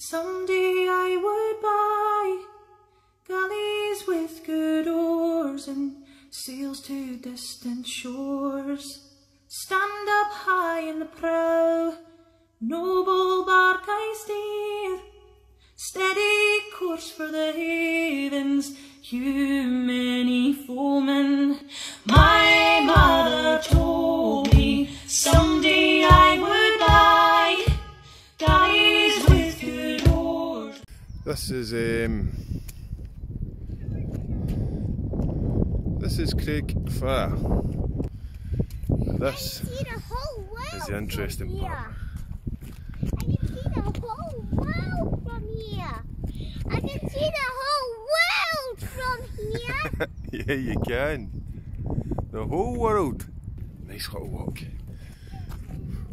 Someday I would buy galleys with good oars and sails to distant shores. Stand up high in the prow, noble bark I steer. Steady course for the havens, you many foemen. My mother told me someday This is um, this is Craig Phadrig. This the is the interesting from part. I can see the whole world from here. I can see the whole world from here. yeah, you can. The whole world. Nice little walk.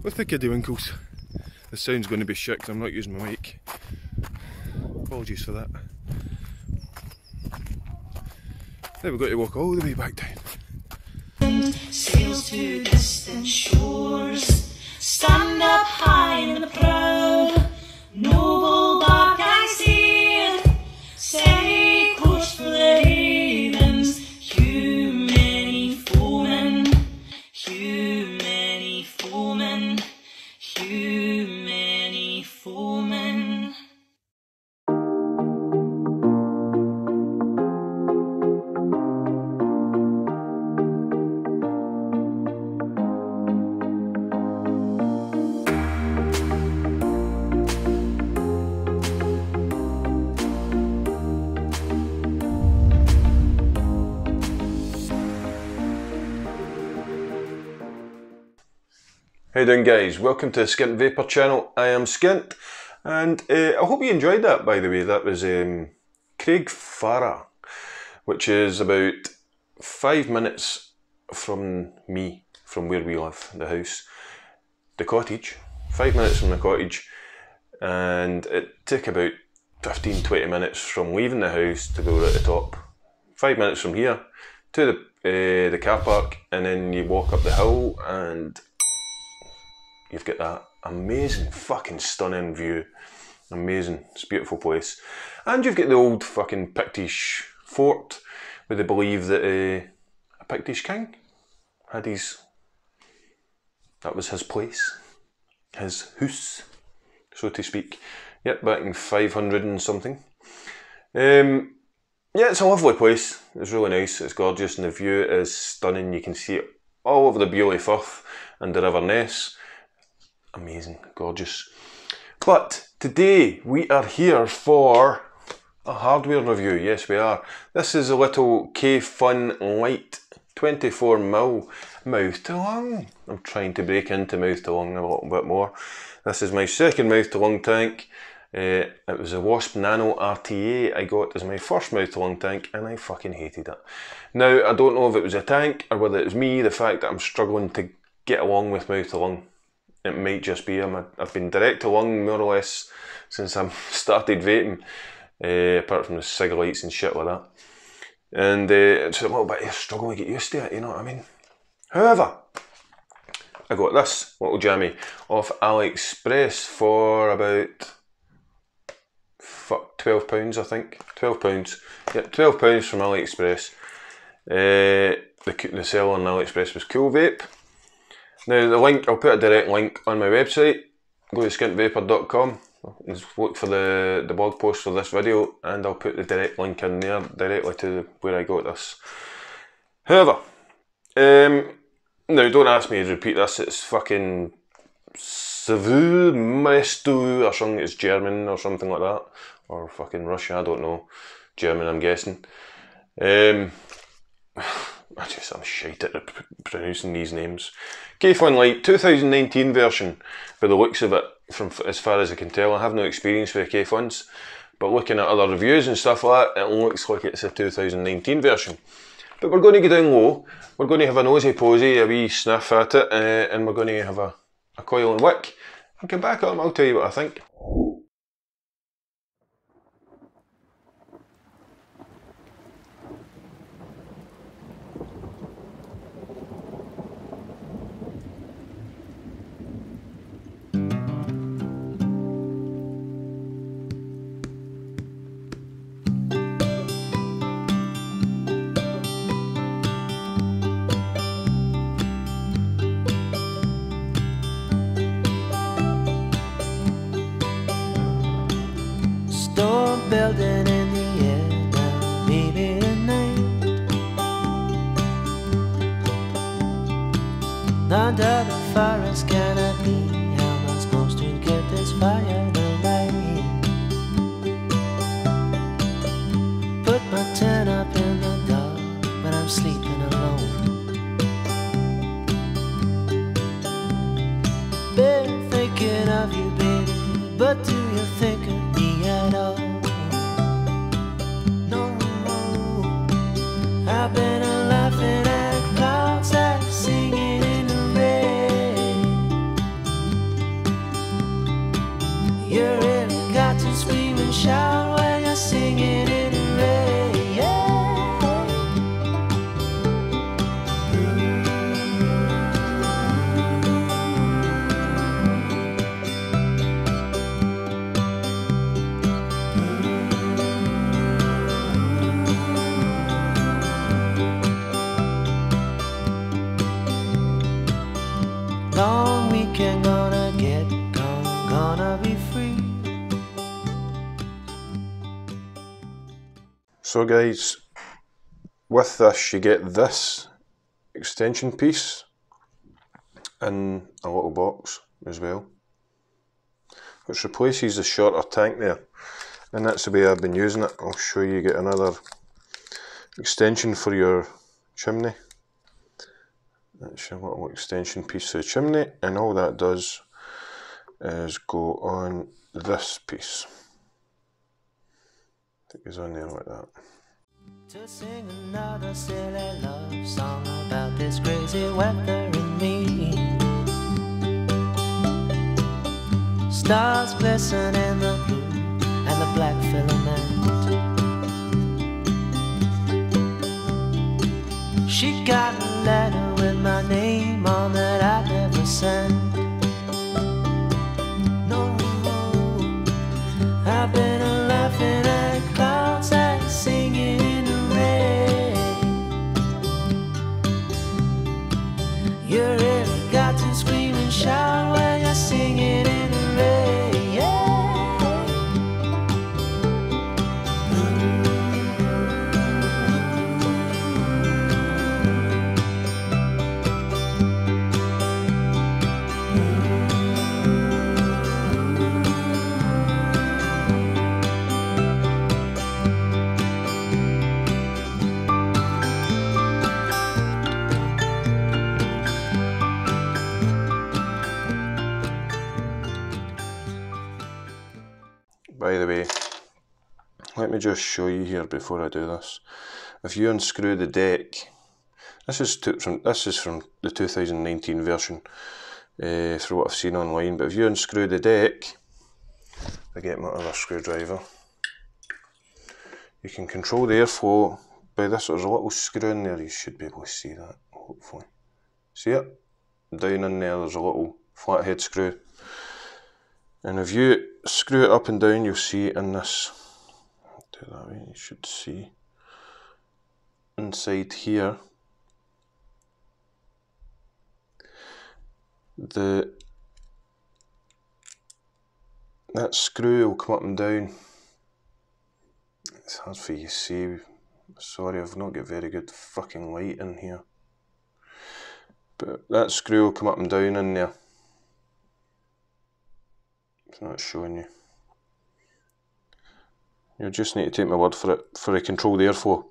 With the kiddie winkles. The sound's going to be shit 'cause I'm not using my mic. Apologies for that. Now we've got to walk all the way back down. sails to distant shores. Stand up high in the prow, How you doing guys? Welcome to the Skint Vaper channel. I am Skint and uh, I hope you enjoyed that by the way. That was um, Craig Phadrig, which is about five minutes from me, from where we live, the house, the cottage. Five minutes from the cottage and it took about 15 20 minutes from leaving the house to go at the top. Five minutes from here to the, uh, the car park and then you walk up the hill and you've got that amazing fucking stunning view. Amazing, it's a beautiful place. And you've got the old fucking Pictish fort where they believe that uh, a Pictish king had his. That was his place, his house, so to speak. Yep, back in 500 and something. Um, yeah, it's a lovely place. It's really nice. It's gorgeous, and the view is stunning. You can see it all over the Beauly Firth and the River Ness amazing, gorgeous. But today we are here for a hardware review. Yes, we are. This is a little Kayfun Lite 24mm mouth to lung. I'm trying to break into mouth to lung a little bit more. This is my second mouth to lung tank. Uh, it was a Wasp Nano RTA I got as my first mouth to lung tank and I fucking hated it. Now, I don't know if it was a tank or whether it was me, the fact that I'm struggling to get along with mouth to lung it might just be I'm a, I've been direct to lung more or less since I started vaping, uh, apart from the cigarettes and shit like that. And uh, it's a little bit of a struggle to get used to it, you know what I mean? However, I got this little jammy off AliExpress for about fuck twelve pounds, I think. Twelve pounds. Yep, twelve pounds from AliExpress. Uh, the the seller on AliExpress was Cool Vape. Now the link, I'll put a direct link on my website. Go to skintvaper.com. Look for the, the blog post for this video and I'll put the direct link in there directly to where I got this. However, um, now don't ask me to repeat this, it's fucking Svoe Mesto or something, it's German or something like that. Or fucking Russia, I don't know. German I'm guessing. Um, I just I'm shite at pronouncing these names. Kayfun Lite 2019 version, by the looks of it, from as far as I can tell. I have no experience with Kayfuns, but looking at other reviews and stuff like that, it looks like it's a 2019 version. But we're going to go down low. We're going to have a nosy posy, a wee sniff at it, uh, and we're going to have a, a coil and wick. And come back on, I'll tell you what I think. But do you think So guys, with this you get this extension piece in a little box as well, which replaces the shorter tank there, and that's the way I've been using it. I'll show you get another extension for your chimney. That's your little extension piece for the chimney, and all that does is go on this piece. It goes on there like that. To sing another silly love song about this crazy weather and me. Stars glisten in the blue and the black filament. She got a letter with my name on that I never sent. Me just show you here before I do this. If you unscrew the deck, this is to, from this is from the 2019 version, uh, through what I've seen online. But if you unscrew the deck, I get my other screwdriver. You can control the airflow by this. There's a little screw in there. You should be able to see that. Hopefully, see it down in there. There's a little flathead screw. And if you screw it up and down, you'll see in this. That way, you should see inside here. The that screw will come up and down. It's hard for you to see. Sorry, I've not got very good fucking light in here. But that screw will come up and down in there. It's not showing you. You just need to take my word for it for the control the airflow.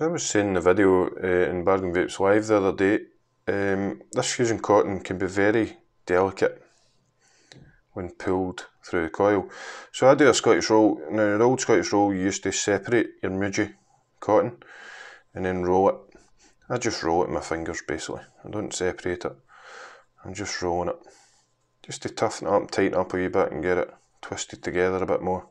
So I was saying in the video uh, in Bargain Vapes Live the other day, um, this fusion cotton can be very delicate when pulled through the coil. So I do a Scottish roll. Now an old Scottish roll you used to separate your muji cotton and then roll it. I just roll it with my fingers basically. I don't separate it. I'm just rolling it. just to toughen it up, tighten up a wee bit and get it twisted together a bit more.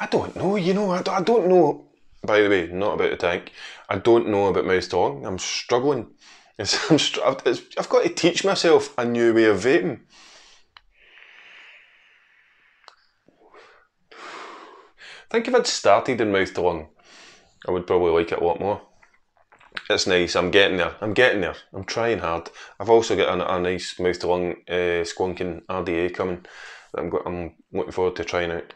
I don't know, you know, I don't, I don't know. By the way, not about the tank. I don't know about mouth to lung. I'm struggling. It's, I'm str- I've, it's, I've got to teach myself a new way of vaping. I think if I'd started in mouth to I would probably like it a lot more. It's nice. I'm getting there. I'm getting there. I'm trying hard. I've also got a, a nice mouth to lung uh, squonking RDA coming that I'm, I'm looking forward to trying out.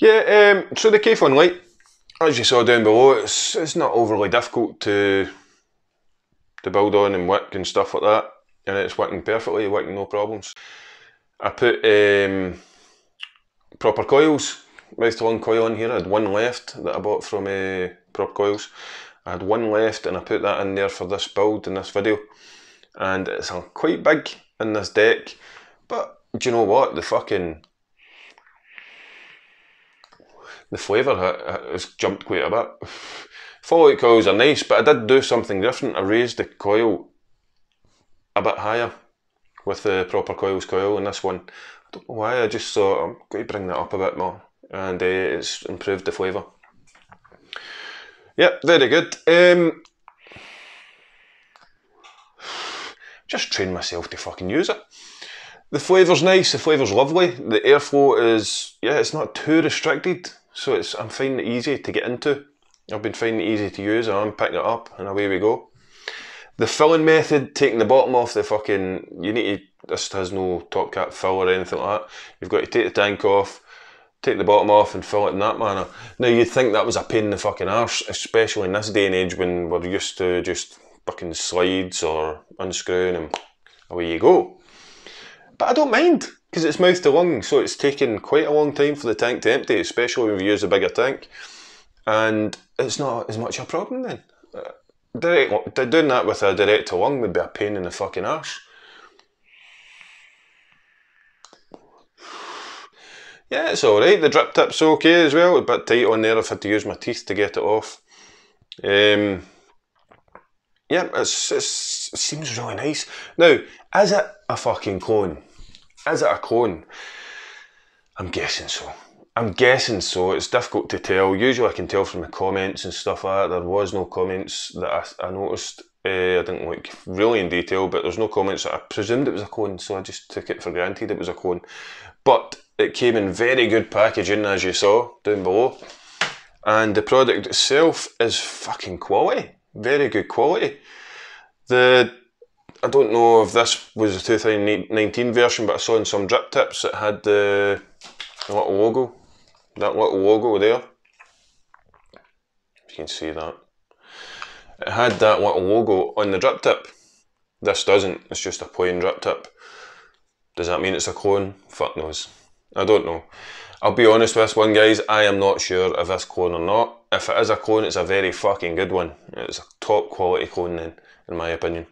Yeah, um, so the Kayfun Lite, as you saw down below, it's it's not overly difficult to to build on and work and stuff like that, and it's working perfectly, working no problems. I put um, proper coils, mouth to lung coil in here. I had one left that I bought from uh, Prop Coils. I had one left, and I put that in there for this build in this video, and it's quite big in this deck. But do you know what? The fucking the flavour ha- ha- has jumped quite a bit. Fallout coils are nice, but I did do something different. I raised the coil a bit higher with the proper coils coil in this one. I don't know why, I just thought I'm going to bring that up a bit more and uh, it's improved the flavour. Yep, very good. Um, just train myself to fucking use it. The flavour's nice, the flavour's lovely. The airflow is, yeah, it's not too restricted, so it's I'm finding it easy to get into. I've been finding it easy to use, and I'm picking it up, and away we go. The filling method, taking the bottom off the fucking, you need to, this has no top cap fill or anything like that. You've got to take the tank off, take the bottom off and fill it in that manner. Now you'd think that was a pain in the fucking arse, especially in this day and age when we're used to just fucking slides or unscrewing and away you go. But I don't mind because it's mouth to lung, so it's taken quite a long time for the tank to empty, especially when we use a bigger tank, and it's not as much a problem then. Uh, Direct, doing that with a direct to lung would be a pain in the fucking arse. Yeah, it's alright. The drip tip's okay as well. A bit tight on there. I've had to use my teeth to get it off. Um, yeah, it's, it's, it seems really nice. Now, is it a fucking clone? Is it a clone? I'm guessing so. I'm guessing so. It's difficult to tell. Usually, I can tell from the comments and stuff like that. There was no comments that I, I noticed. Uh, I didn't look really in detail, but there's no comments. I presumed it was a clone, so I just took it for granted it was a clone. But it came in very good packaging, as you saw down below, and the product itself is fucking quality. Very good quality. The I don't know if this was the 2019 version, but I saw in some drip tips it had uh, the, the little logo, that little logo there. If You can see that. It had that little logo on the drip tip. This doesn't, it's just a plain drip tip. Does that mean it's a clone? Fuck knows. I don't know. I'll be honest with this one, guys. I am not sure if this clone or not. If it is a clone, it's a very fucking good one. It's a top quality clone, then, in my opinion.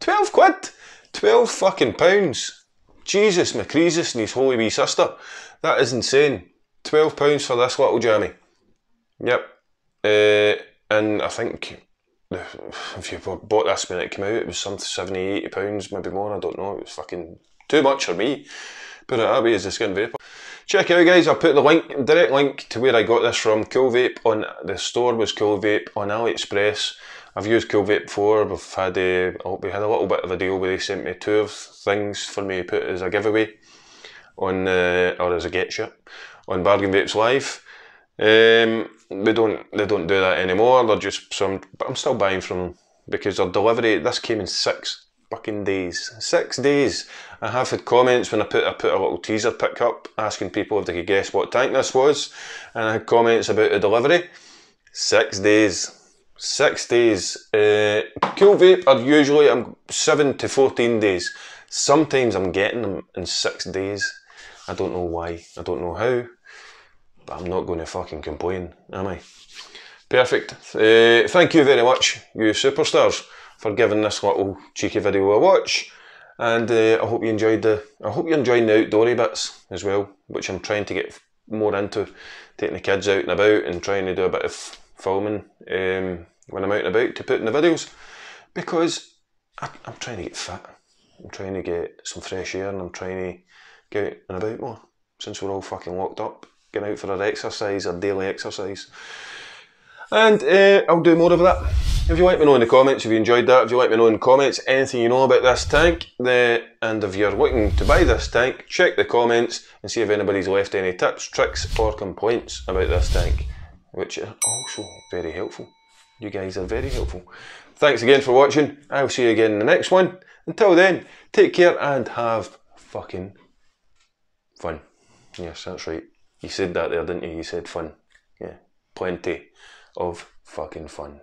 12 quid! 12 fucking pounds! Jesus McCreesus and his holy wee sister. That is insane. 12 pounds for this little jammy. Yep. Uh, and I think if you bought this when it came out, it was some 70, 80 pounds, maybe more, I don't know. It was fucking too much for me. Put it that way as the Skint Vaper. Check out guys, I'll put the link, direct link to where I got this from. Cool Vape on the store was Cool Vape on AliExpress. I've used Cool before. We've had a we had a little bit of a deal where they sent me two of things for me to put as a giveaway on uh, or as a get shit on Bargain Vapes Live. Um, we don't they don't do that anymore. They're just some, but I'm still buying from them because their delivery. This came in six fucking days. Six days. I have had comments when I put I put a little teaser pick up asking people if they could guess what tank this was, and I had comments about the delivery. Six days. Six days. Uh, cool vape are usually I'm seven to fourteen days. Sometimes I'm getting them in six days. I don't know why. I don't know how. But I'm not going to fucking complain, am I? Perfect. Uh, thank you very much, you superstars, for giving this little cheeky video a watch. And uh, I hope you enjoyed the. I hope you're enjoying the outdoory bits as well, which I'm trying to get more into, taking the kids out and about and trying to do a bit of filming um, when I'm out and about to put in the videos, because I, I'm trying to get fit. I'm trying to get some fresh air and I'm trying to get out and about more since we're all fucking locked up. Getting out for our exercise, our daily exercise. And uh, I'll do more of that. If you let me know in the comments if you enjoyed that, if you let me know in the comments anything you know about this tank, the, and if you're looking to buy this tank, check the comments and see if anybody's left any tips, tricks or complaints about this tank, which uh, oh, are also very helpful. You guys are very helpful. Thanks again for watching. I'll see you again in the next one. Until then, take care and have fucking fun. Yes, that's right. You said that there, didn't you? You said fun. Yeah, plenty of fucking fun.